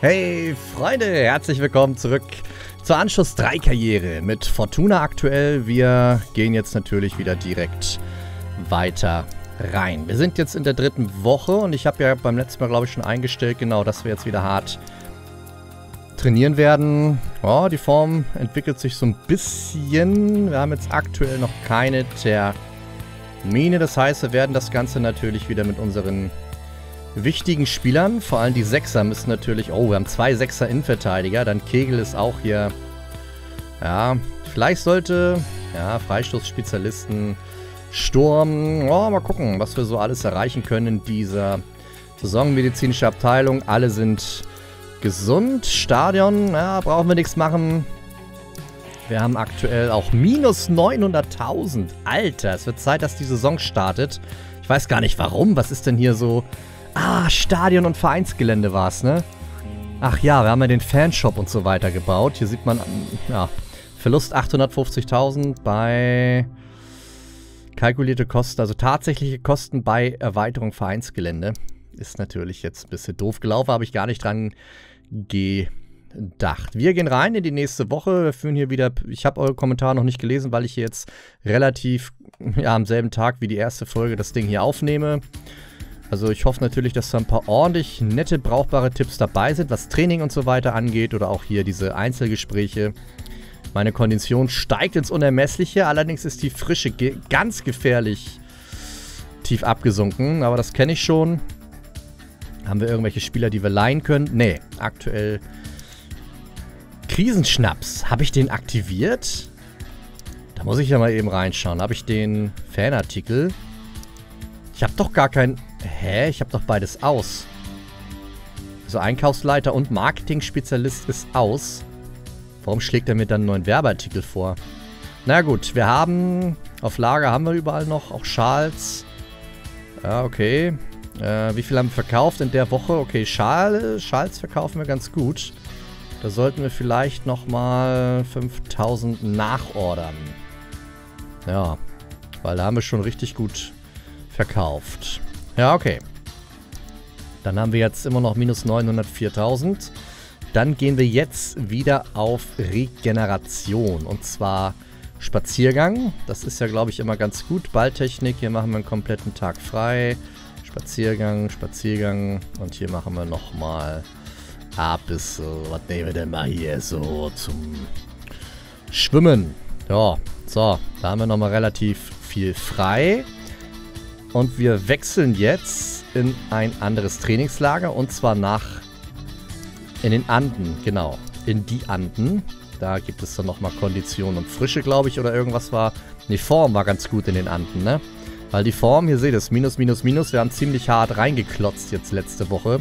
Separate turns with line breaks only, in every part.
Hey Freunde, herzlich willkommen zurück zur Anschluss 3 Karriere mit Fortuna aktuell. Wir gehen jetzt natürlich wieder direkt weiter rein. Wir sind jetzt in der dritten Woche und ich habe ja beim letzten Mal glaube ich schon eingestellt, genau, dass wir jetzt wieder hart trainieren werden. Oh, die Form entwickelt sich so ein bisschen. Wir haben jetzt aktuell noch keine Termine, das heißt, wir werden das Ganze natürlich wieder mit unseren wichtigen Spielern. Vor allem die Sechser müssen natürlich... Oh, wir haben zwei Sechser-Innenverteidiger. Dann Kegel ist auch hier... Ja, vielleicht sollte... Ja, Freistoßspezialisten... Sturm... Oh, mal gucken, was wir so alles erreichen können in dieser Saisonmedizinische Abteilung. Alle sind gesund. Stadion, ja, brauchen wir nichts machen. Wir haben aktuell auch minus 900.000. Alter, es wird Zeit, dass die Saison startet. Ich weiß gar nicht warum. Was ist denn hier so... Ah, Stadion- und Vereinsgelände war es, ne? Ach ja, wir haben ja den Fanshop und so weiter gebaut. Hier sieht man, ja, Verlust 850.000 bei kalkulierte Kosten, also tatsächliche Kosten bei Erweiterung Vereinsgelände. Ist natürlich jetzt ein bisschen doof gelaufen, habe ich gar nicht dran gedacht. Wir gehen rein in die nächste Woche. Wir führen hier wieder, ich habe eure Kommentare noch nicht gelesen, weil ich jetzt relativ, ja, am selben Tag wie die erste Folge das Ding hier aufnehme. Also ich hoffe natürlich, dass da ein paar ordentlich nette, brauchbare Tipps dabei sind, was Training und so weiter angeht oder auch hier diese Einzelgespräche. Meine Kondition steigt ins Unermessliche, allerdings ist die Frische ge ganz gefährlich tief abgesunken, aber das kenne ich schon. Haben wir irgendwelche Spieler, die wir leihen können? Nee, aktuell Krisenschnaps. Habe ich den aktiviert? Da muss ich ja mal eben reinschauen. Habe ich den Fanartikel? Ich habe doch gar keinen... Hä? Ich habe doch beides aus. Also Einkaufsleiter und Marketing-Spezialist ist aus. Warum schlägt er mir dann einen neuen Werbeartikel vor? Na gut, wir haben... Auf Lager haben wir überall noch. Auch Schals. Ja, okay. Äh, wie viel haben wir verkauft in der Woche? Okay, Schal, Schals verkaufen wir ganz gut. Da sollten wir vielleicht nochmal 5000 nachordern. Ja, weil da haben wir schon richtig gut verkauft. Ja, okay. Dann haben wir jetzt immer noch minus 904.000. Dann gehen wir jetzt wieder auf Regeneration. Und zwar Spaziergang. Das ist ja, glaube ich, immer ganz gut. Balltechnik. Hier machen wir einen kompletten Tag frei. Spaziergang, Spaziergang. Und hier machen wir nochmal ein bisschen. Was nehmen wir denn mal hier so zum Schwimmen? Ja, so. Da haben wir nochmal relativ viel frei. Und wir wechseln jetzt in ein anderes Trainingslager und zwar nach in den Anden, genau. In die Anden. Da gibt es dann nochmal Kondition und Frische, glaube ich, oder irgendwas war. Ne, Form war ganz gut in den Anden, ne? Weil die Form, hier seht ihr es, minus, minus, minus. Wir haben ziemlich hart reingeklotzt jetzt letzte Woche.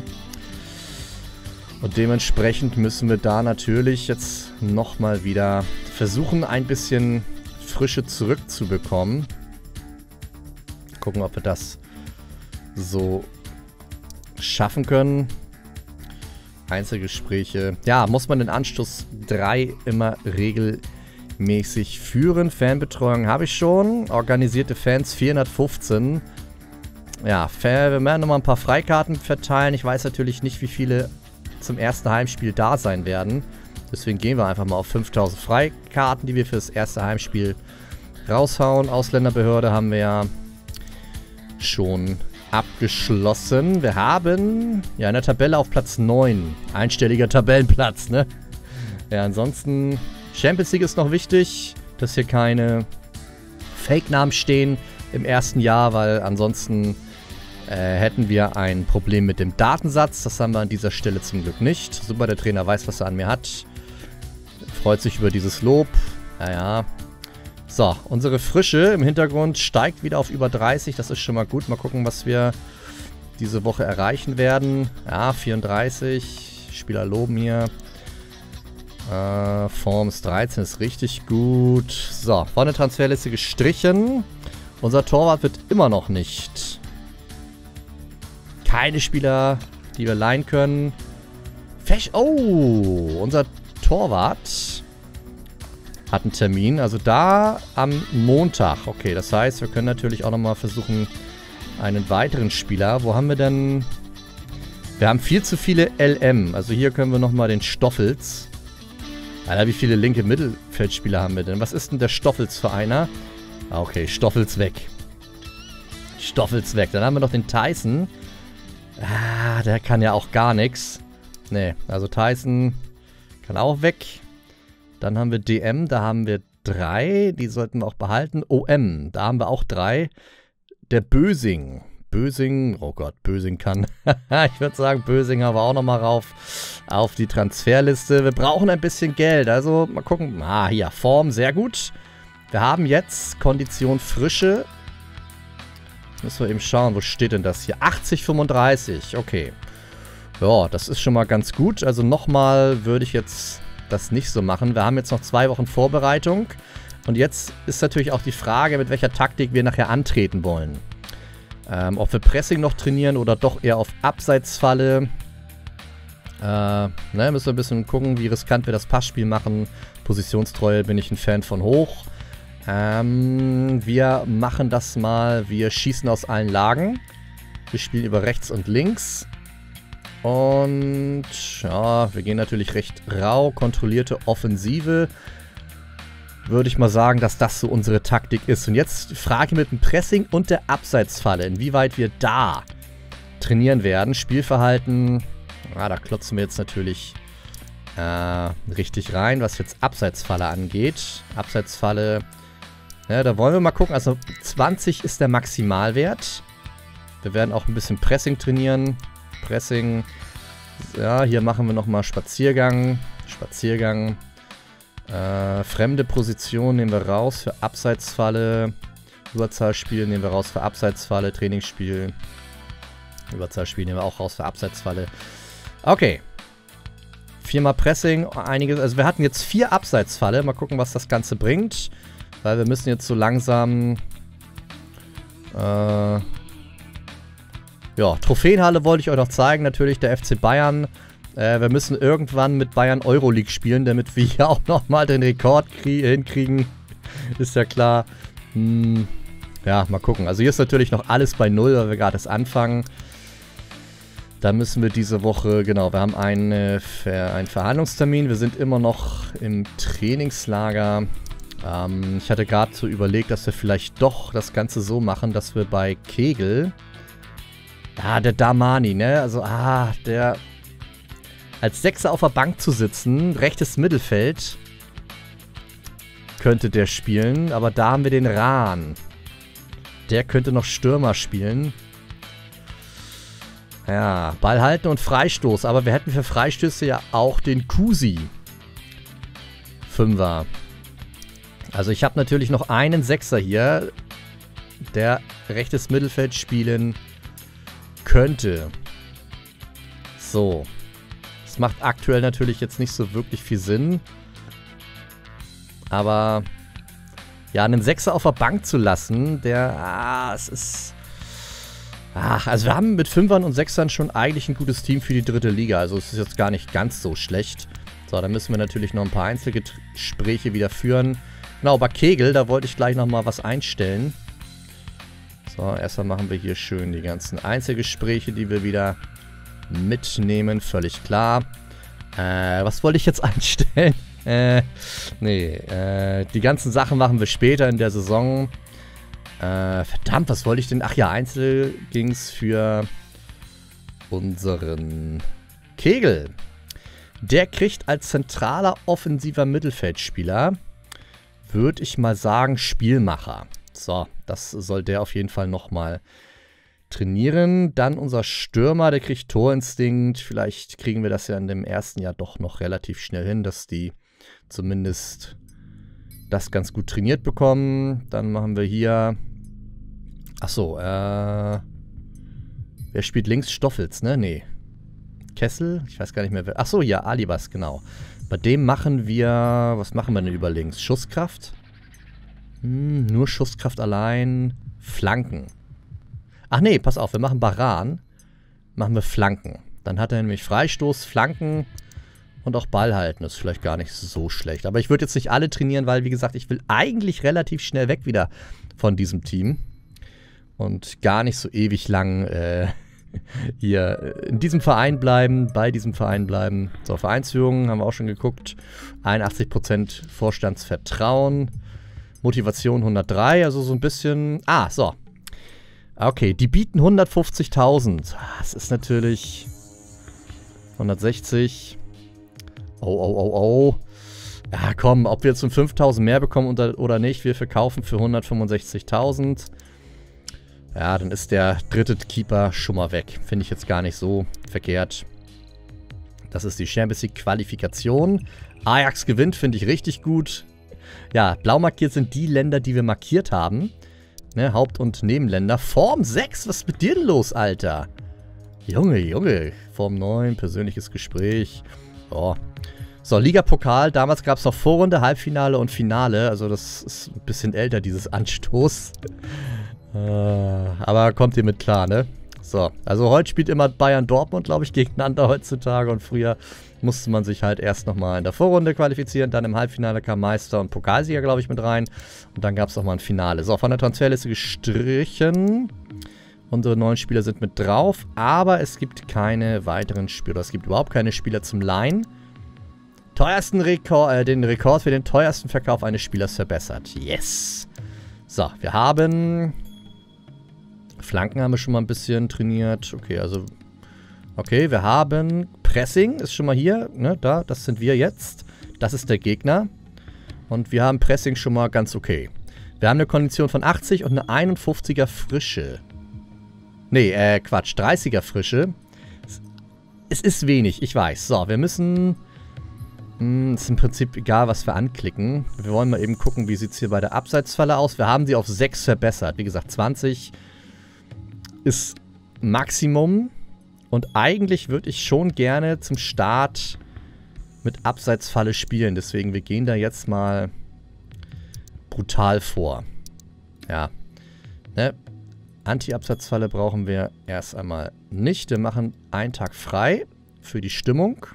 Und dementsprechend müssen wir da natürlich jetzt nochmal wieder versuchen, ein bisschen Frische zurückzubekommen gucken, ob wir das so schaffen können. Einzelgespräche. Ja, muss man den Anstoß 3 immer regelmäßig führen. Fanbetreuung habe ich schon. Organisierte Fans 415. Ja, wir werden nochmal ein paar Freikarten verteilen. Ich weiß natürlich nicht, wie viele zum ersten Heimspiel da sein werden. Deswegen gehen wir einfach mal auf 5000 Freikarten, die wir für das erste Heimspiel raushauen. Ausländerbehörde haben wir ja schon abgeschlossen. Wir haben ja in der Tabelle auf Platz 9. Einstelliger Tabellenplatz, ne? Ja, ansonsten Champions League ist noch wichtig, dass hier keine Fake-Namen stehen im ersten Jahr, weil ansonsten äh, hätten wir ein Problem mit dem Datensatz. Das haben wir an dieser Stelle zum Glück nicht. Super, der Trainer weiß, was er an mir hat. Freut sich über dieses Lob. Naja, so, unsere Frische im Hintergrund steigt wieder auf über 30. Das ist schon mal gut. Mal gucken, was wir diese Woche erreichen werden. Ja, 34. Spieler loben hier. Äh, Forms 13 ist richtig gut. So, vorne Transferliste gestrichen. Unser Torwart wird immer noch nicht. Keine Spieler, die wir leihen können. Fesch oh, unser Torwart hat einen Termin. Also da am Montag. Okay, das heißt, wir können natürlich auch nochmal versuchen, einen weiteren Spieler. Wo haben wir denn Wir haben viel zu viele LM. Also hier können wir nochmal den Stoffels. Alter, wie viele linke Mittelfeldspieler haben wir denn? Was ist denn der Stoffels für einer? Okay, Stoffels weg. Stoffels weg. Dann haben wir noch den Tyson. Ah, der kann ja auch gar nichts. Nee, also Tyson kann auch weg. Dann haben wir DM, da haben wir drei. Die sollten wir auch behalten. OM, da haben wir auch drei. Der Bösing. Bösing, oh Gott, Bösing kann. ich würde sagen, Bösing haben wir auch nochmal rauf auf die Transferliste. Wir brauchen ein bisschen Geld, also mal gucken. Ah, hier, Form, sehr gut. Wir haben jetzt Kondition Frische. Müssen wir eben schauen, wo steht denn das hier? 80,35, okay. Ja, das ist schon mal ganz gut. Also nochmal würde ich jetzt das nicht so machen. Wir haben jetzt noch zwei Wochen Vorbereitung. Und jetzt ist natürlich auch die Frage, mit welcher Taktik wir nachher antreten wollen. Ähm, ob wir Pressing noch trainieren oder doch eher auf Abseitsfalle. Äh, ne, müssen wir ein bisschen gucken, wie riskant wir das Passspiel machen. Positionstreue bin ich ein Fan von hoch. Ähm, wir machen das mal. Wir schießen aus allen Lagen. Wir spielen über rechts und links. Und ja, wir gehen natürlich recht rau. Kontrollierte Offensive würde ich mal sagen, dass das so unsere Taktik ist. Und jetzt Frage mit dem Pressing und der Abseitsfalle, inwieweit wir da trainieren werden. Spielverhalten, ah, da klotzen wir jetzt natürlich äh, richtig rein, was jetzt Abseitsfalle angeht. Abseitsfalle, ja, da wollen wir mal gucken. Also 20 ist der Maximalwert. Wir werden auch ein bisschen Pressing trainieren. Pressing, ja, hier machen wir nochmal Spaziergang. Spaziergang. Äh, fremde Position nehmen wir raus für Abseitsfalle. Überzahlspiel nehmen wir raus für Abseitsfalle. Trainingsspiel. Überzahlspiel nehmen wir auch raus für Abseitsfalle. Okay. Viermal Pressing, einiges. Also wir hatten jetzt vier Abseitsfalle. Mal gucken, was das Ganze bringt. Weil wir müssen jetzt so langsam... Äh, ja, Trophäenhalle wollte ich euch noch zeigen. Natürlich der FC Bayern äh, wir müssen irgendwann mit Bayern Euroleague spielen, damit wir hier auch nochmal den Rekord hinkriegen. Ist ja klar. Hm, ja, mal gucken. Also hier ist natürlich noch alles bei Null, weil wir gerade erst anfangen. Da müssen wir diese Woche, genau, wir haben einen, äh, einen Verhandlungstermin. Wir sind immer noch im Trainingslager. Ähm, ich hatte gerade so überlegt, dass wir vielleicht doch das Ganze so machen, dass wir bei Kegel... Ah, der Damani, ne? Also, ah, der als Sechser auf der Bank zu sitzen, rechtes Mittelfeld, könnte der spielen. Aber da haben wir den Rahn. Der könnte noch Stürmer spielen. Ja, Ball halten und Freistoß. Aber wir hätten für Freistöße ja auch den Kusi. Fünfer. Also ich habe natürlich noch einen Sechser hier, der rechtes Mittelfeld spielen könnte. So macht aktuell natürlich jetzt nicht so wirklich viel Sinn. Aber ja, einen Sechser auf der Bank zu lassen, der, ah, es ist... Ach, also wir haben mit Fünfern und Sechsern schon eigentlich ein gutes Team für die dritte Liga. Also es ist jetzt gar nicht ganz so schlecht. So, dann müssen wir natürlich noch ein paar Einzelgespräche wieder führen. Genau, bei Kegel, da wollte ich gleich nochmal was einstellen. So, erstmal machen wir hier schön die ganzen Einzelgespräche, die wir wieder mitnehmen, völlig klar. Äh, was wollte ich jetzt einstellen? Äh, nee, äh, die ganzen Sachen machen wir später in der Saison. Äh, verdammt, was wollte ich denn? Ach ja, Einzel ging es für unseren Kegel. Der kriegt als zentraler offensiver Mittelfeldspieler, würde ich mal sagen, Spielmacher. So, das soll der auf jeden Fall nochmal trainieren. Dann unser Stürmer, der kriegt Torinstinkt. Vielleicht kriegen wir das ja in dem ersten Jahr doch noch relativ schnell hin, dass die zumindest das ganz gut trainiert bekommen. Dann machen wir hier... Achso, äh... Wer spielt links? Stoffels, ne? Nee. Kessel? Ich weiß gar nicht mehr. Wer... Achso, ja, Alibas, genau. Bei dem machen wir... Was machen wir denn über links? Schusskraft? Hm, nur Schusskraft allein. Flanken. Ach nee, pass auf, wir machen Baran. Machen wir Flanken. Dann hat er nämlich Freistoß, Flanken und auch Ball halten. Das ist vielleicht gar nicht so schlecht. Aber ich würde jetzt nicht alle trainieren, weil, wie gesagt, ich will eigentlich relativ schnell weg wieder von diesem Team. Und gar nicht so ewig lang äh, hier in diesem Verein bleiben, bei diesem Verein bleiben. So, Vereinsführung haben wir auch schon geguckt. 81% Vorstandsvertrauen. Motivation 103, also so ein bisschen... Ah, so. Okay, die bieten 150.000. Das ist natürlich... 160. Oh, oh, oh, oh. Ja, komm, ob wir jetzt um 5.000 mehr bekommen oder nicht, wir verkaufen für 165.000. Ja, dann ist der dritte Keeper schon mal weg. Finde ich jetzt gar nicht so verkehrt. Das ist die Champions League Qualifikation. Ajax gewinnt, finde ich richtig gut. Ja, blau markiert sind die Länder, die wir markiert haben. Ne, Haupt- und Nebenländer. Form 6, was ist mit dir denn los, Alter? Junge, Junge. Form 9, persönliches Gespräch. Oh. So, Liga-Pokal. Damals gab es noch Vorrunde, Halbfinale und Finale. Also das ist ein bisschen älter, dieses Anstoß. äh, aber kommt ihr mit klar, ne? So, also heute spielt immer Bayern Dortmund, glaube ich, gegeneinander heutzutage. Und früher musste man sich halt erst nochmal in der Vorrunde qualifizieren. Dann im Halbfinale kam Meister und Pokalsieger, glaube ich, mit rein. Und dann gab es nochmal ein Finale. So, von der Transferliste gestrichen. Unsere neuen Spieler sind mit drauf, aber es gibt keine weiteren Spieler. Es gibt überhaupt keine Spieler zum Leihen. Teuersten Rekord, äh, den Rekord für den teuersten Verkauf eines Spielers verbessert. Yes. So, wir haben... Flanken haben wir schon mal ein bisschen trainiert. Okay, also... Okay, wir haben Pressing, ist schon mal hier. Ne, da, das sind wir jetzt. Das ist der Gegner. Und wir haben Pressing schon mal ganz okay. Wir haben eine Kondition von 80 und eine 51er Frische. Nee, äh, Quatsch. 30er Frische. Es ist wenig, ich weiß. So, wir müssen... Mh, hm, ist im Prinzip egal, was wir anklicken. Wir wollen mal eben gucken, wie sieht es hier bei der Abseitsfalle aus. Wir haben sie auf 6 verbessert. Wie gesagt, 20 ist Maximum. Und eigentlich würde ich schon gerne zum Start mit Abseitsfalle spielen. Deswegen, wir gehen da jetzt mal brutal vor. Ja. Ne? Anti-Absatzfalle brauchen wir erst einmal nicht. Wir machen einen Tag frei für die Stimmung.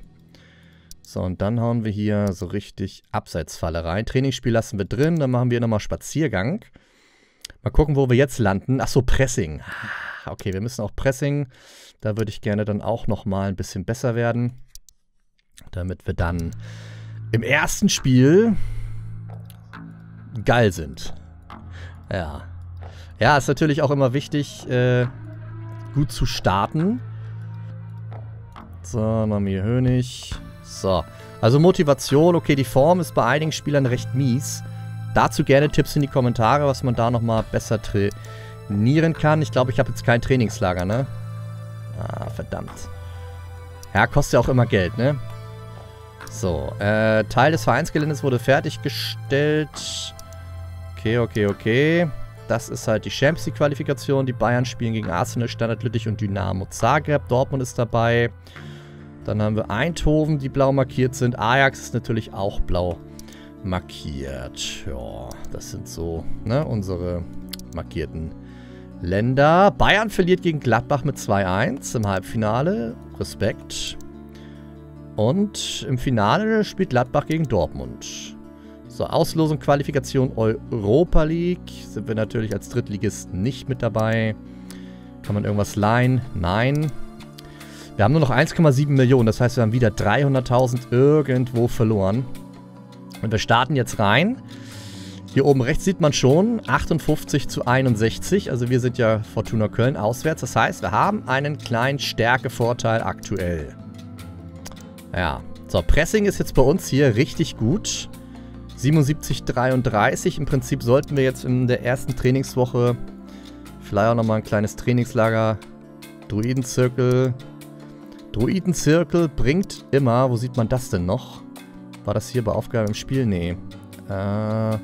So, und dann hauen wir hier so richtig Abseitsfalle rein. Trainingsspiel lassen wir drin, dann machen wir nochmal Spaziergang. Mal gucken, wo wir jetzt landen. Achso, Pressing. Ah, okay, wir müssen auch Pressing. Da würde ich gerne dann auch nochmal ein bisschen besser werden. Damit wir dann im ersten Spiel geil sind. Ja. Ja, ist natürlich auch immer wichtig, äh, gut zu starten. So, Mami Hönig. So. Also Motivation, okay, die Form ist bei einigen Spielern recht mies. Dazu gerne Tipps in die Kommentare, was man da nochmal besser trainieren kann. Ich glaube, ich habe jetzt kein Trainingslager, ne? Ah, verdammt. Ja, kostet ja auch immer Geld, ne? So, äh, Teil des Vereinsgeländes wurde fertiggestellt. Okay, okay, okay. Das ist halt die Champions League Qualifikation. Die Bayern spielen gegen Arsenal, Standard Lüttich und Dynamo Zagreb. Dortmund ist dabei. Dann haben wir Eindhoven, die blau markiert sind. Ajax ist natürlich auch blau markiert. Ja, das sind so ne, unsere markierten Länder. Bayern verliert gegen Gladbach mit 2-1 im Halbfinale. Respekt. Und im Finale spielt Gladbach gegen Dortmund. So, Auslosung, Qualifikation Europa League. Sind wir natürlich als Drittligist nicht mit dabei. Kann man irgendwas leihen? Nein. Wir haben nur noch 1,7 Millionen. Das heißt, wir haben wieder 300.000 irgendwo verloren. Und wir starten jetzt rein. Hier oben rechts sieht man schon 58 zu 61. Also wir sind ja Fortuna Köln auswärts. Das heißt, wir haben einen kleinen Stärkevorteil aktuell. Ja. So, Pressing ist jetzt bei uns hier richtig gut. 77,33. Im Prinzip sollten wir jetzt in der ersten Trainingswoche vielleicht auch nochmal ein kleines Trainingslager. Druidenzirkel. Druidenzirkel bringt immer... Wo sieht man das denn noch? War das hier bei Aufgabe im Spiel? Nee. Äh,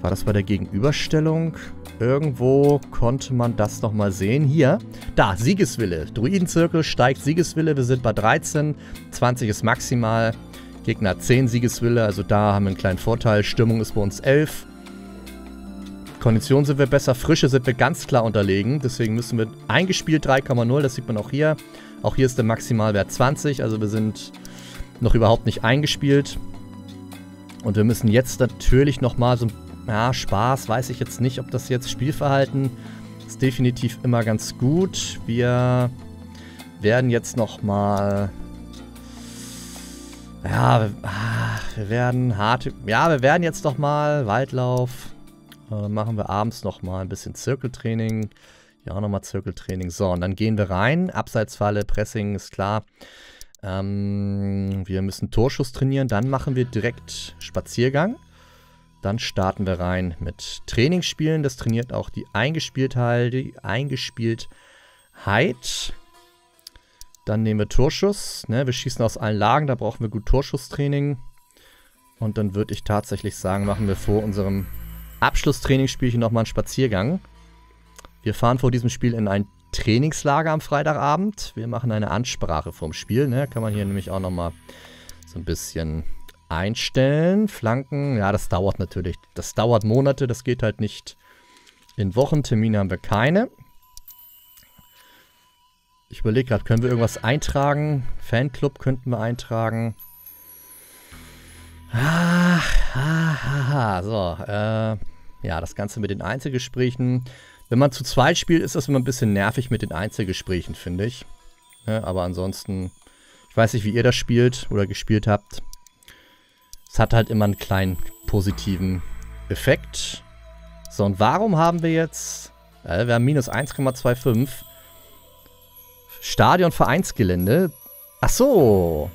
war das bei der Gegenüberstellung? Irgendwo konnte man das nochmal sehen. Hier, da, Siegeswille. Druidenzirkel steigt Siegeswille. Wir sind bei 13. 20 ist maximal. Gegner hat 10 Siegeswille, also da haben wir einen kleinen Vorteil. Stimmung ist bei uns 11. Kondition sind wir besser, Frische sind wir ganz klar unterlegen. Deswegen müssen wir eingespielt 3,0, das sieht man auch hier. Auch hier ist der Maximalwert 20, also wir sind noch überhaupt nicht eingespielt. Und wir müssen jetzt natürlich nochmal so, ja, Spaß, weiß ich jetzt nicht, ob das jetzt Spielverhalten Ist definitiv immer ganz gut. Wir werden jetzt nochmal... Ja, wir werden hart... Ja, wir werden jetzt nochmal Waldlauf. Dann äh, machen wir abends nochmal ein bisschen Zirkeltraining. Ja, auch nochmal Zirkeltraining. So, und dann gehen wir rein. Abseitsfalle, Pressing ist klar. Ähm, wir müssen Torschuss trainieren. Dann machen wir direkt Spaziergang. Dann starten wir rein mit Trainingsspielen. Das trainiert auch die Eingespieltheit. Die Eingespieltheit. Dann nehmen wir Torschuss. Ne? Wir schießen aus allen Lagen. Da brauchen wir gut Torschusstraining. Und dann würde ich tatsächlich sagen, machen wir vor unserem Abschlusstrainingsspielchen nochmal einen Spaziergang. Wir fahren vor diesem Spiel in ein Trainingslager am Freitagabend. Wir machen eine Ansprache vorm Spiel. Ne? Kann man hier nämlich auch nochmal so ein bisschen einstellen. Flanken, ja, das dauert natürlich. Das dauert Monate, das geht halt nicht in Wochen. Termine haben wir keine. Ich überlege gerade, können wir irgendwas eintragen? Fanclub könnten wir eintragen. Ah, ah, ah, ah. So, äh, ja, das Ganze mit den Einzelgesprächen. Wenn man zu zweit spielt, ist das immer ein bisschen nervig mit den Einzelgesprächen, finde ich. Ja, aber ansonsten, ich weiß nicht, wie ihr das spielt oder gespielt habt. Es hat halt immer einen kleinen positiven Effekt. So, und warum haben wir jetzt... Äh, wir haben minus 1,25. Stadion Vereinsgelände. Ach so.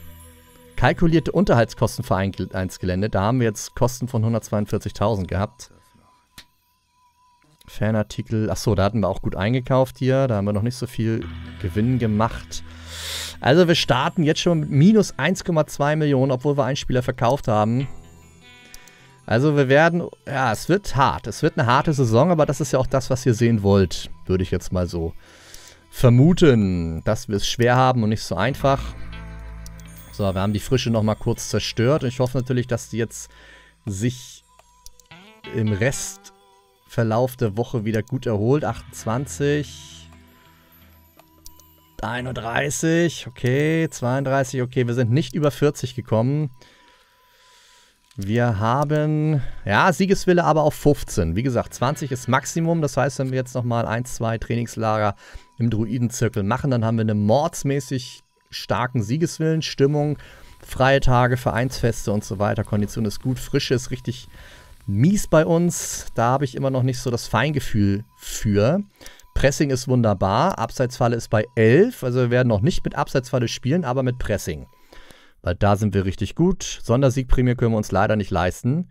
Kalkulierte Unterhaltskosten Vereinsgelände. Da haben wir jetzt Kosten von 142.000 gehabt. Fanartikel. Achso, da hatten wir auch gut eingekauft hier. Da haben wir noch nicht so viel Gewinn gemacht. Also wir starten jetzt schon mit minus 1,2 Millionen, obwohl wir einen Spieler verkauft haben. Also wir werden, ja, es wird hart. Es wird eine harte Saison, aber das ist ja auch das, was ihr sehen wollt, würde ich jetzt mal so vermuten. Dass wir es schwer haben und nicht so einfach. So, wir haben die Frische nochmal kurz zerstört. Und ich hoffe natürlich, dass die jetzt sich im Rest Verlauf der Woche wieder gut erholt. 28. 31. Okay. 32. Okay, wir sind nicht über 40 gekommen. Wir haben, ja, Siegeswille aber auf 15. Wie gesagt, 20 ist Maximum. Das heißt, wenn wir jetzt nochmal 1, 2 Trainingslager im Druidenzirkel machen, dann haben wir eine mordsmäßig starken Siegeswillen, Stimmung, freie Tage, Vereinsfeste und so weiter. Kondition ist gut, Frische ist richtig mies bei uns. Da habe ich immer noch nicht so das Feingefühl für. Pressing ist wunderbar. Abseitsfalle ist bei 11. Also wir werden noch nicht mit Abseitsfalle spielen, aber mit Pressing. Weil da sind wir richtig gut. Sondersiegprämie können wir uns leider nicht leisten.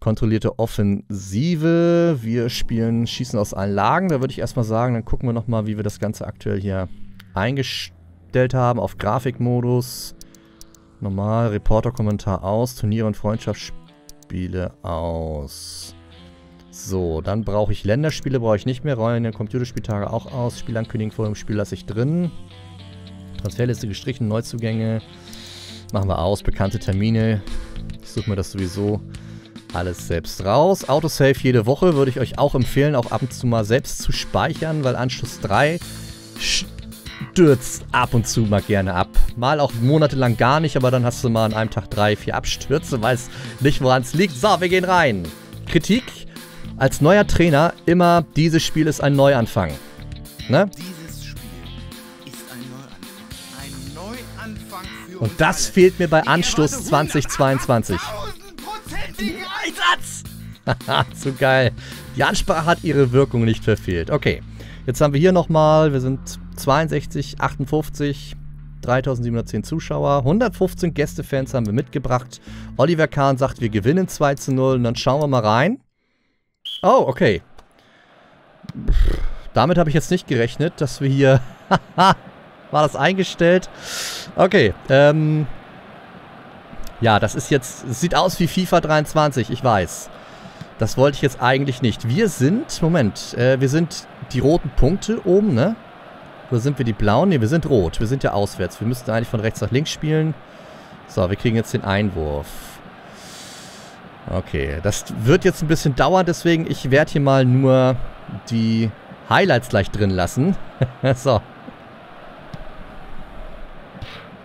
Kontrollierte Offensive. Wir spielen Schießen aus allen Lagen. Da würde ich erstmal sagen, dann gucken wir nochmal, wie wir das Ganze aktuell hier eingestellt haben. Auf Grafikmodus. Normal, Reporter-Kommentar aus. Turniere und Freundschaftsspiele. Spiele aus. So, dann brauche ich Länderspiele, brauche ich nicht mehr. Reine Computerspieltage auch aus. Spielankündigung vor dem Spiel lasse ich drin. Transferliste gestrichen, Neuzugänge. Machen wir aus. Bekannte Termine. Ich suche mir das sowieso alles selbst raus. Autosave jede Woche würde ich euch auch empfehlen, auch ab und zu mal selbst zu speichern, weil Anschluss 3 stürzt ab und zu mal gerne ab. Mal auch monatelang gar nicht, aber dann hast du mal an einem Tag drei, vier Abstürze, weißt nicht, woran es liegt. So, wir gehen rein. Kritik. Als neuer Trainer immer, dieses Spiel ist ein Neuanfang. Ne? Dieses Spiel ist ein Neuanfang. Ein Neuanfang für Und das fehlt mir bei Anstoß 2022. Einsatz! Zu geil. Die Ansprache hat ihre Wirkung nicht verfehlt. Okay. Jetzt haben wir hier nochmal, wir sind 62, 58, 3710 Zuschauer, 115 Gästefans haben wir mitgebracht. Oliver Kahn sagt, wir gewinnen 2 zu 0 und dann schauen wir mal rein. Oh, okay. Damit habe ich jetzt nicht gerechnet, dass wir hier... War das eingestellt? Okay, ähm... Ja, das ist jetzt... Sieht aus wie FIFA 23, ich weiß. Das wollte ich jetzt eigentlich nicht. Wir sind... Moment, äh, wir sind die roten Punkte oben, ne? Oder sind wir die blauen? Ne, wir sind rot. Wir sind ja auswärts. Wir müssten eigentlich von rechts nach links spielen. So, wir kriegen jetzt den Einwurf. Okay, das wird jetzt ein bisschen dauern, deswegen ich werde hier mal nur die Highlights gleich drin lassen. so.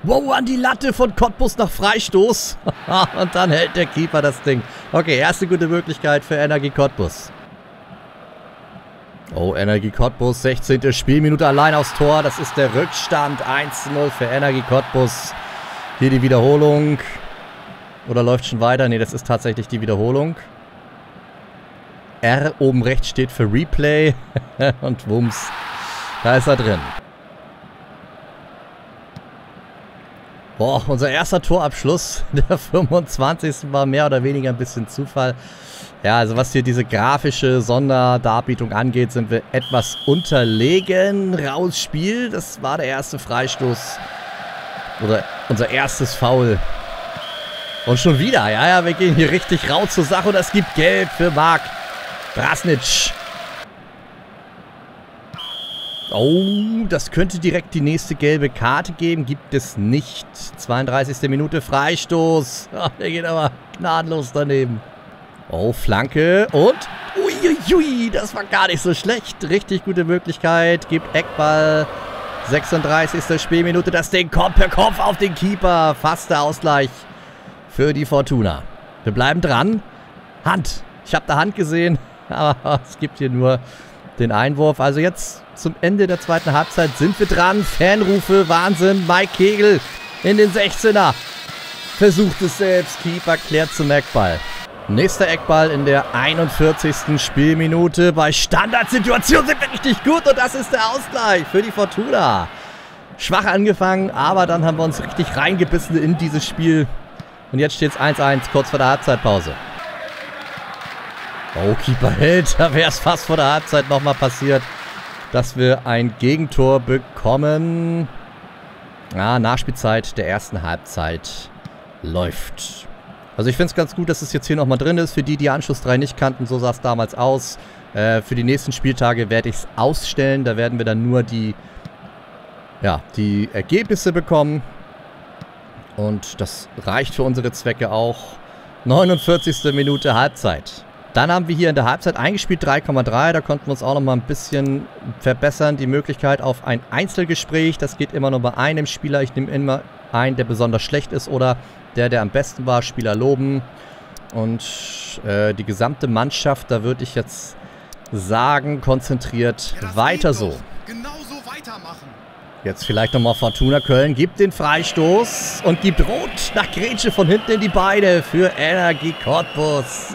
Wow, an die Latte von Cottbus nach Freistoß. Und dann hält der Keeper das Ding. Okay, erste gute Möglichkeit für Energie Cottbus. Oh, Energie Cottbus, 16. Spielminute allein aufs Tor. Das ist der Rückstand. 1-0 für Energie Cottbus. Hier die Wiederholung. Oder läuft schon weiter? Ne, das ist tatsächlich die Wiederholung. R oben rechts steht für Replay. Und Wumms, da ist er drin. Boah, unser erster Torabschluss, der 25. war mehr oder weniger ein bisschen Zufall. Ja, also was hier diese grafische Sonderdarbietung angeht, sind wir etwas unterlegen. Raus Spiel, das war der erste Freistoß. Oder unser erstes Foul. Und schon wieder, ja, ja, wir gehen hier richtig raus zur Sache und es gibt Geld für Marc Brasnic. Oh, das könnte direkt die nächste gelbe Karte geben. Gibt es nicht. 32. Minute Freistoß. Ach, der geht aber gnadenlos daneben. Oh, Flanke und... Uiuiui, das war gar nicht so schlecht. Richtig gute Möglichkeit. Gibt Eckball. 36. Spielminute. Das Ding kommt per Kopf auf den Keeper. Fast der Ausgleich für die Fortuna. Wir bleiben dran. Hand. Ich habe da Hand gesehen. Aber es gibt hier nur den Einwurf. Also jetzt zum Ende der zweiten Halbzeit sind wir dran. Fanrufe, Wahnsinn. Mike Kegel in den 16er. Versucht es selbst. Keeper klärt zum Eckball. Nächster Eckball in der 41. Spielminute. Bei Standardsituationen sind wir richtig gut und das ist der Ausgleich für die Fortuna. Schwach angefangen, aber dann haben wir uns richtig reingebissen in dieses Spiel. Und jetzt steht es 1-1, kurz vor der Halbzeitpause. Oh, Keeper hält. Da wäre es fast vor der Halbzeit nochmal passiert, dass wir ein Gegentor bekommen. Ah, Nachspielzeit der ersten Halbzeit läuft. Also ich finde es ganz gut, dass es jetzt hier nochmal drin ist. Für die, die Anschluss 3 nicht kannten, so sah es damals aus. Äh, für die nächsten Spieltage werde ich es ausstellen. Da werden wir dann nur die, ja, die Ergebnisse bekommen. Und das reicht für unsere Zwecke auch. 49. Minute Halbzeit. Dann haben wir hier in der Halbzeit eingespielt 3,3. Da konnten wir uns auch nochmal ein bisschen verbessern. Die Möglichkeit auf ein Einzelgespräch. Das geht immer nur bei einem Spieler. Ich nehme immer einen, der besonders schlecht ist oder der, der am besten war, Spieler loben. Und äh, die gesamte Mannschaft, da würde ich jetzt sagen, konzentriert ja, weiter so. Genauso weitermachen. Jetzt vielleicht nochmal Fortuna Köln. Gibt den Freistoß und gibt Rot nach Grätsche von hinten in die Beine für Energie Cottbus.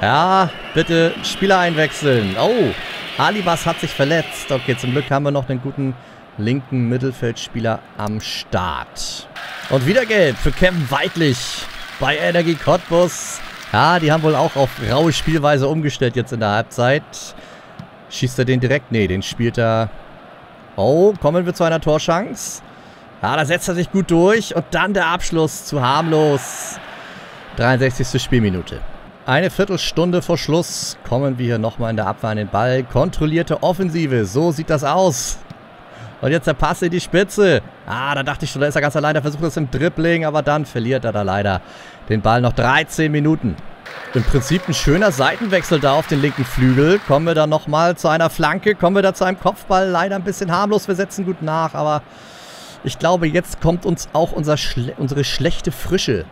Ja, bitte Spieler einwechseln. Oh, Alibas hat sich verletzt. Okay, zum Glück haben wir noch einen guten linken Mittelfeldspieler am Start. Und wieder gelb für Kevin Weidlich bei Energie Cottbus. Ja, die haben wohl auch auf raue Spielweise umgestellt jetzt in der Halbzeit. Schießt er den direkt? Nee, den spielt er... Oh, kommen wir zu einer Torschance. Ja, da setzt er sich gut durch. Und dann der Abschluss zu harmlos. 63. Spielminute. Eine Viertelstunde vor Schluss kommen wir hier nochmal in der Abwehr an den Ball. Kontrollierte Offensive, so sieht das aus. Und jetzt der Pass in die Spitze. Ah, da dachte ich schon, da ist er ganz allein. Er versucht es im Dribbling, aber dann verliert er da leider den Ball. Noch 13 Minuten. Im Prinzip ein schöner Seitenwechsel da auf den linken Flügel. Kommen wir dann nochmal zu einer Flanke. Kommen wir da zu einem Kopfball. Leider ein bisschen harmlos. Wir setzen gut nach, aber ich glaube, jetzt kommt uns auch unser Schle unsere schlechte Frische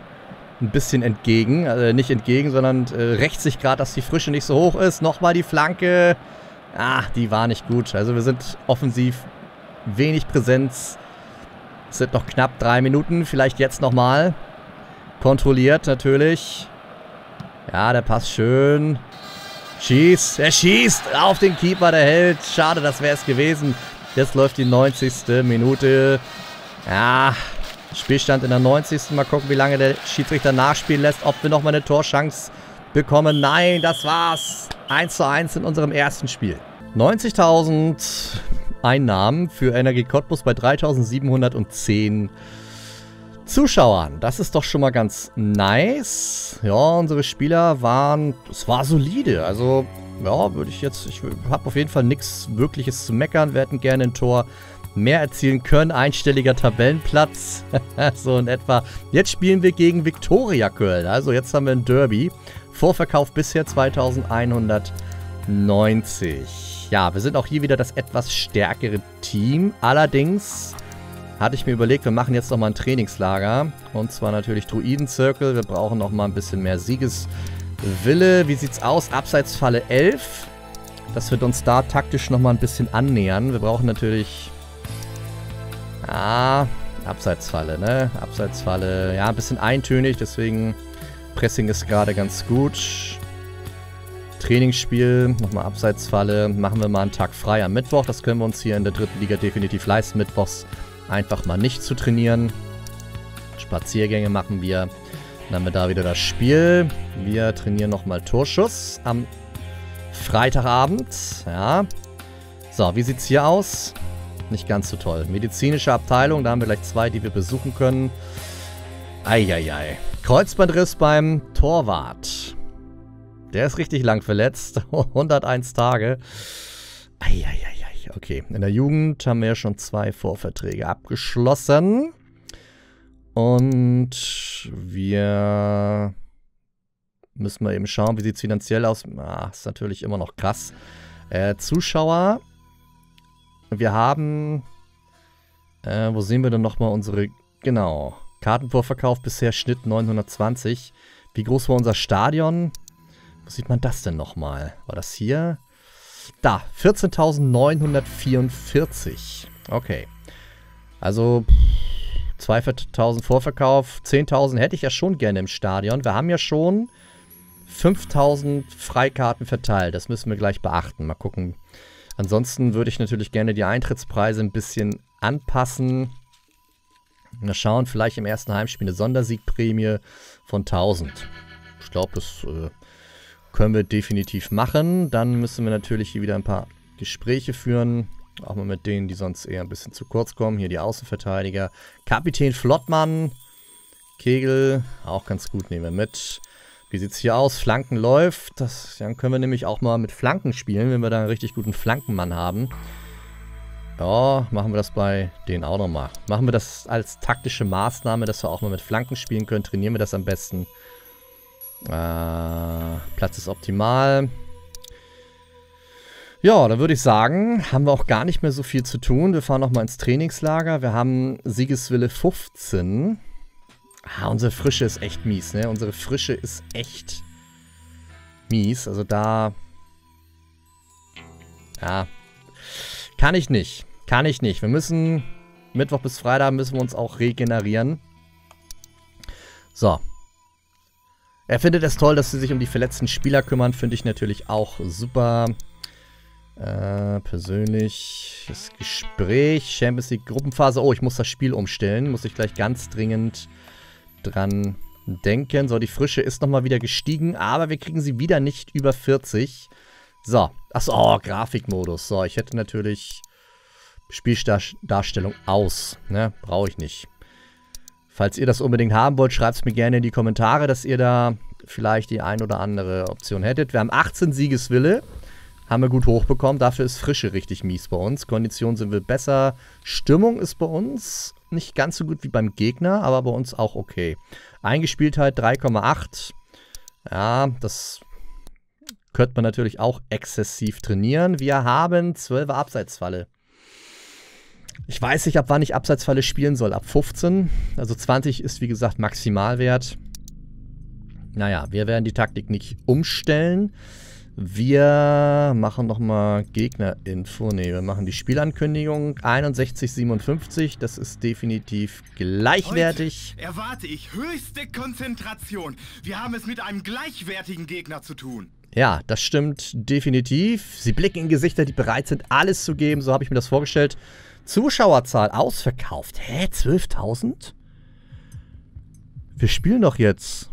ein bisschen entgegen. Also nicht entgegen, sondern äh, rächt sich gerade, dass die Frische nicht so hoch ist. Nochmal die Flanke. Ah, die war nicht gut. Also wir sind offensiv wenig Präsenz. Es sind noch knapp drei Minuten. Vielleicht jetzt nochmal. Kontrolliert natürlich. Ja, der passt schön. Schießt. Er schießt auf den Keeper, der hält. Schade, das wäre es gewesen. Jetzt läuft die 90. Minute. Ja, Spielstand in der 90. Mal gucken, wie lange der Schiedsrichter nachspielen lässt. Ob wir nochmal eine Torchance bekommen. Nein, das war's. 1 zu 1 in unserem ersten Spiel. 90.000 Einnahmen für Energie Cottbus bei 3.710 Zuschauern. Das ist doch schon mal ganz nice. Ja, unsere Spieler waren, es war solide. Also, ja, würde ich jetzt, ich habe auf jeden Fall nichts Wirkliches zu meckern. Wir hätten gerne ein Tor mehr erzielen können. Einstelliger Tabellenplatz. so in etwa. Jetzt spielen wir gegen Viktoria Köln. Also jetzt haben wir ein Derby. Vorverkauf bisher 2190 ja, wir sind auch hier wieder das etwas stärkere Team. Allerdings hatte ich mir überlegt, wir machen jetzt nochmal ein Trainingslager. Und zwar natürlich Druiden-Circle. Wir brauchen nochmal ein bisschen mehr Siegeswille. Wie sieht's aus? Abseitsfalle 11. dass wir uns da taktisch nochmal ein bisschen annähern. Wir brauchen natürlich... Ah, Abseitsfalle, ne? Abseitsfalle. Ja, ein bisschen eintönig, deswegen Pressing ist gerade ganz gut. Trainingsspiel, nochmal Abseitsfalle. Machen wir mal einen Tag frei am Mittwoch. Das können wir uns hier in der dritten Liga definitiv leisten, mittwochs einfach mal nicht zu trainieren. Spaziergänge machen wir. Dann haben wir da wieder das Spiel. Wir trainieren nochmal Torschuss am Freitagabend. Ja. So, wie sieht es hier aus? Nicht ganz so toll. Medizinische Abteilung, da haben wir gleich zwei, die wir besuchen können. Eieiei. Kreuzbandriss beim Torwart. Der ist richtig lang verletzt. 101 Tage. Eieiei. Okay, in der Jugend haben wir ja schon zwei Vorverträge abgeschlossen. Und wir müssen wir eben schauen, wie sieht es finanziell aus. Ah, ist natürlich immer noch krass. Äh, Zuschauer. Wir haben... Äh, wo sehen wir denn nochmal unsere... Genau. Kartenvorverkauf bisher Schnitt 920. Wie groß war unser Stadion? Wo sieht man das denn nochmal? War das hier? Da, 14.944. Okay. Also 2.000 Vorverkauf, 10.000 hätte ich ja schon gerne im Stadion. Wir haben ja schon 5.000 Freikarten verteilt. Das müssen wir gleich beachten. Mal gucken. Ansonsten würde ich natürlich gerne die Eintrittspreise ein bisschen anpassen. Mal schauen, vielleicht im ersten Heimspiel eine Sondersiegprämie von 1000. Ich glaube, das äh, können wir definitiv machen. Dann müssen wir natürlich hier wieder ein paar Gespräche führen. Auch mal mit denen, die sonst eher ein bisschen zu kurz kommen. Hier die Außenverteidiger. Kapitän Flottmann. Kegel. Auch ganz gut, nehmen wir mit. Wie sieht es hier aus? Flanken läuft. Das, dann können wir nämlich auch mal mit Flanken spielen, wenn wir da einen richtig guten Flankenmann haben. Ja, machen wir das bei denen auch nochmal. Machen wir das als taktische Maßnahme, dass wir auch mal mit Flanken spielen können. Trainieren wir das am besten. Äh, Platz ist optimal. Ja, dann würde ich sagen, haben wir auch gar nicht mehr so viel zu tun. Wir fahren nochmal ins Trainingslager. Wir haben Siegeswille 15. Ah, unsere Frische ist echt mies, ne? Unsere Frische ist echt mies. Also da... Ja. Kann ich nicht. Kann ich nicht. Wir müssen... Mittwoch bis Freitag müssen wir uns auch regenerieren. So. Er findet es toll, dass sie sich um die verletzten Spieler kümmern. Finde ich natürlich auch super. Äh, persönliches Gespräch. Champions League Gruppenphase. Oh, ich muss das Spiel umstellen. Muss ich gleich ganz dringend dran denken. So, die Frische ist nochmal wieder gestiegen, aber wir kriegen sie wieder nicht über 40. So. Achso, oh, Grafikmodus. So, ich hätte natürlich Spieldarstellung aus. Ne, brauche ich nicht. Falls ihr das unbedingt haben wollt, schreibt es mir gerne in die Kommentare, dass ihr da vielleicht die ein oder andere Option hättet. Wir haben 18 Siegeswille. Haben wir gut hochbekommen. Dafür ist Frische richtig mies bei uns. Kondition sind wir besser. Stimmung ist bei uns nicht ganz so gut wie beim Gegner, aber bei uns auch okay. Eingespieltheit 3,8. Ja, das könnte man natürlich auch exzessiv trainieren. Wir haben 12er Abseitsfalle. Ich weiß nicht, ab wann ich Abseitsfalle spielen soll. Ab 15. Also 20 ist wie gesagt Maximalwert. Naja, wir werden die Taktik nicht umstellen. Wir machen nochmal Gegner-Info. Ne, wir machen die Spielankündigung 61,57. Das ist definitiv gleichwertig.
Heute erwarte ich höchste Konzentration. Wir haben es mit einem gleichwertigen Gegner zu tun.
Ja, das stimmt definitiv. Sie blicken in Gesichter, die bereit sind, alles zu geben. So habe ich mir das vorgestellt. Zuschauerzahl ausverkauft. Hä, 12.000? Wir spielen doch jetzt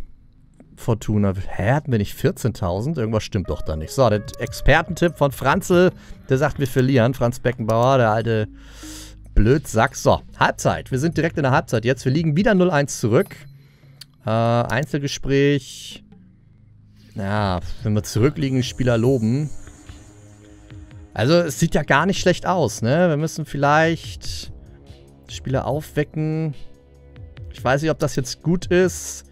Fortuna. Hä, hatten wir nicht 14.000? Irgendwas stimmt doch da nicht. So, der Expertentipp von Franzl, der sagt, wir verlieren. Franz Beckenbauer, der alte Blödsack. So, Halbzeit. Wir sind direkt in der Halbzeit jetzt. Wir liegen wieder 0-1 zurück. Äh, Einzelgespräch. Ja, wenn wir zurückliegen, Spieler loben. Also, es sieht ja gar nicht schlecht aus, ne? Wir müssen vielleicht Spieler aufwecken. Ich weiß nicht, ob das jetzt gut ist.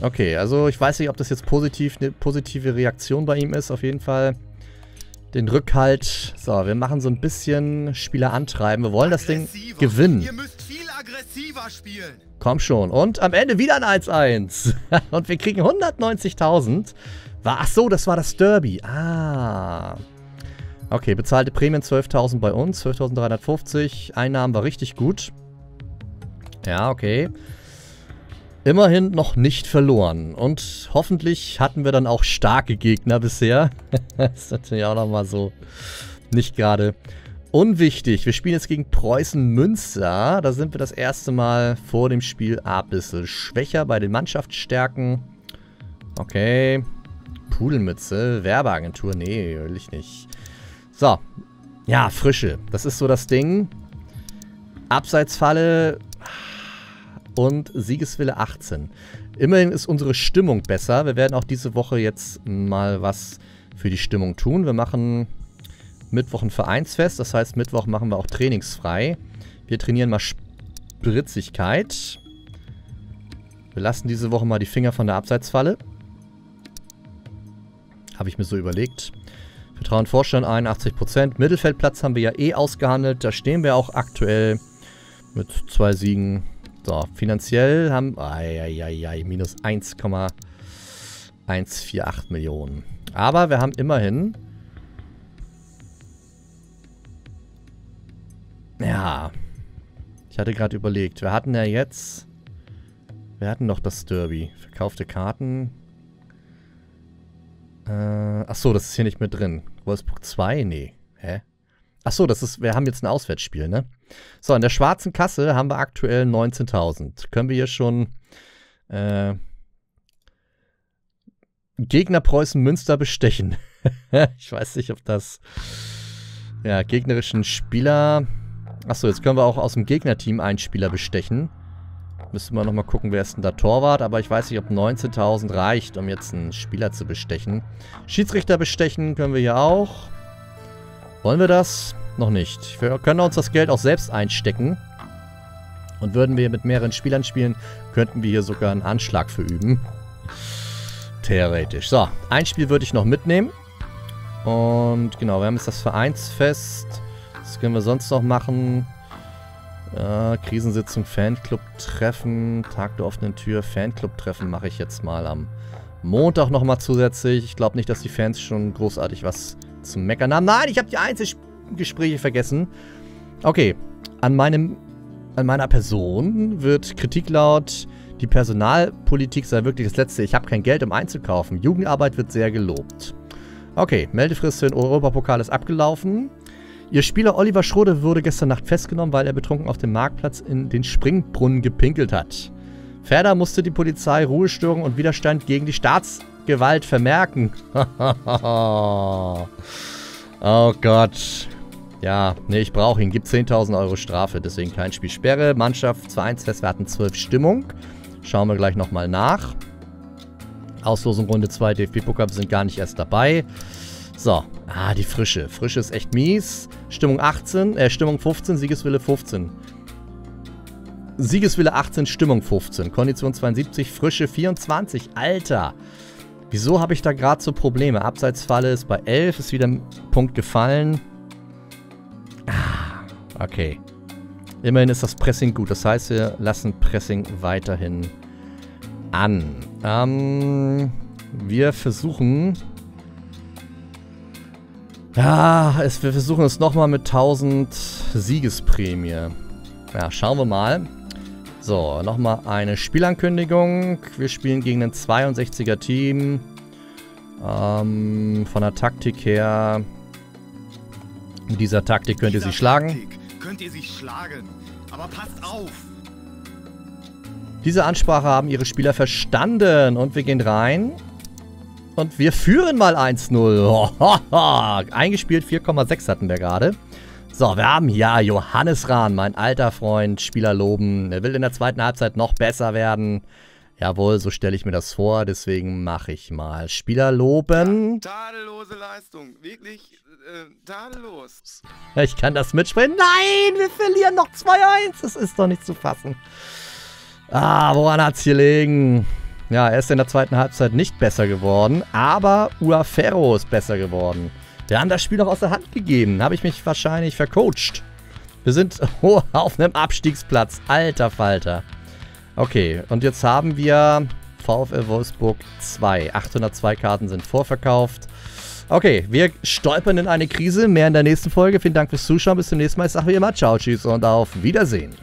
Okay, also ich weiß nicht, ob das jetzt positiv eine positive Reaktion bei ihm ist. Auf jeden Fall den Rückhalt. So, wir machen so ein bisschen Spieler antreiben. Wir wollen das Ding gewinnen. Ihr müsst viel aggressiver spielen. Komm schon. Und am Ende wieder ein 1-1. Und wir kriegen 190.000 War, ach so, das war das Derby. Ah. Okay, bezahlte Prämien 12.000 bei uns, 12.350. Einnahmen war richtig gut. Ja, okay. Immerhin noch nicht verloren. Und hoffentlich hatten wir dann auch starke Gegner bisher. das ist natürlich auch nochmal so nicht gerade unwichtig. Wir spielen jetzt gegen Preußen Münster. Da sind wir das erste Mal vor dem Spiel ein bisschen schwächer bei den Mannschaftsstärken. Okay. Pudelmütze, Werbeagentur. Nee, will ich nicht. So. Ja, Frische. Das ist so das Ding. Abseitsfalle und Siegeswille 18. Immerhin ist unsere Stimmung besser. Wir werden auch diese Woche jetzt mal was für die Stimmung tun. Wir machen Mittwoch ein Vereinsfest. Das heißt, Mittwoch machen wir auch trainingsfrei. Wir trainieren mal Spritzigkeit. Wir lassen diese Woche mal die Finger von der Abseitsfalle. Habe ich mir so überlegt. Vertrauen Vorstand 81%. Mittelfeldplatz haben wir ja eh ausgehandelt. Da stehen wir auch aktuell mit zwei Siegen. So, finanziell haben... Eieiei, minus 1,148 Millionen. Aber wir haben immerhin... Ja. Ich hatte gerade überlegt. Wir hatten ja jetzt... Wir hatten noch das Derby. Verkaufte Karten. Äh, achso, das ist hier nicht mit drin. Wolfsburg 2? Nee. Hä? Achso, das ist, wir haben jetzt ein Auswärtsspiel, ne? So, in der schwarzen Kasse haben wir aktuell 19.000. Können wir hier schon äh, Gegner Preußen Münster bestechen? ich weiß nicht, ob das ja, gegnerischen Spieler... Achso, jetzt können wir auch aus dem Gegnerteam einen Spieler bestechen. Müssen wir nochmal gucken, wer ist denn da Torwart. Aber ich weiß nicht, ob 19.000 reicht, um jetzt einen Spieler zu bestechen. Schiedsrichter bestechen können wir hier auch. Wollen wir das? Noch nicht. Wir können uns das Geld auch selbst einstecken. Und würden wir mit mehreren Spielern spielen, könnten wir hier sogar einen Anschlag verüben. Theoretisch. So, ein Spiel würde ich noch mitnehmen. Und genau, wir haben jetzt das Vereinsfest. Was können wir sonst noch machen? Äh, Krisensitzung, Fanclub-Treffen, Tag der offenen Tür, Fanclub-Treffen mache ich jetzt mal am Montag nochmal zusätzlich. Ich glaube nicht, dass die Fans schon großartig was zu meckern haben. Nein, ich habe die Einzelgespräche vergessen. Okay, an meinem, an meiner Person wird Kritik laut, die Personalpolitik sei wirklich das Letzte. Ich habe kein Geld, um einzukaufen. Jugendarbeit wird sehr gelobt. Okay, Meldefrist für den Europapokal ist abgelaufen. Ihr Spieler Oliver Schrode wurde gestern Nacht festgenommen, weil er betrunken auf dem Marktplatz in den Springbrunnen gepinkelt hat. Ferner musste die Polizei Ruhestörung und Widerstand gegen die Staatsgewalt vermerken. oh Gott. Ja, nee, ich brauche ihn. Gibt 10.000 Euro Strafe, deswegen kein Spielsperre. Mannschaft 2-1 wir hatten 12 Stimmung. Schauen wir gleich nochmal nach. Auslosung Runde 2 DFB-Pokal sind gar nicht erst dabei. So, ah, die Frische. Frische ist echt mies. Stimmung 18, äh, Stimmung 15, Siegeswille 15. Siegeswille 18, Stimmung 15. Kondition 72, Frische 24. Alter! Wieso habe ich da gerade so Probleme? Abseitsfalle ist bei 11, ist wieder ein Punkt gefallen. Ah, okay. Immerhin ist das Pressing gut. Das heißt, wir lassen Pressing weiterhin an. Ähm, wir versuchen ja, es, wir versuchen es nochmal mit 1000 Siegesprämie. Ja, schauen wir mal. So, nochmal eine Spielankündigung. Wir spielen gegen ein 62er Team. Ähm, von der Taktik her... Mit dieser Taktik könnt ihr sie schlagen.
Könnt ihr sie schlagen. Aber passt auf!
Diese Ansprache haben ihre Spieler verstanden. Und wir gehen rein. Und wir führen mal 1-0. Eingespielt 4,6 hatten wir gerade. So, wir haben ja Johannes Rahn, mein alter Freund, Spieler loben. Er will in der zweiten Halbzeit noch besser werden. Jawohl, so stelle ich mir das vor. Deswegen mache ich mal Spieler loben.
Ja, tadellose Leistung. Wirklich äh, tadellos.
Ich kann das mitsprechen. Nein, wir verlieren noch 2-1. Das ist doch nicht zu fassen. Ah, woran hat es hier liegen? Ja, er ist in der zweiten Halbzeit nicht besser geworden, aber Uaferro ist besser geworden. Wir haben das Spiel noch aus der Hand gegeben. Habe ich mich wahrscheinlich vercoacht. Wir sind auf einem Abstiegsplatz. Alter Falter. Okay, und jetzt haben wir VfL Wolfsburg 2. 802 Karten sind vorverkauft. Okay, wir stolpern in eine Krise. Mehr in der nächsten Folge. Vielen Dank fürs Zuschauen. Bis zum nächsten Mal. Ich sage wie immer Ciao, Tschüss und auf Wiedersehen.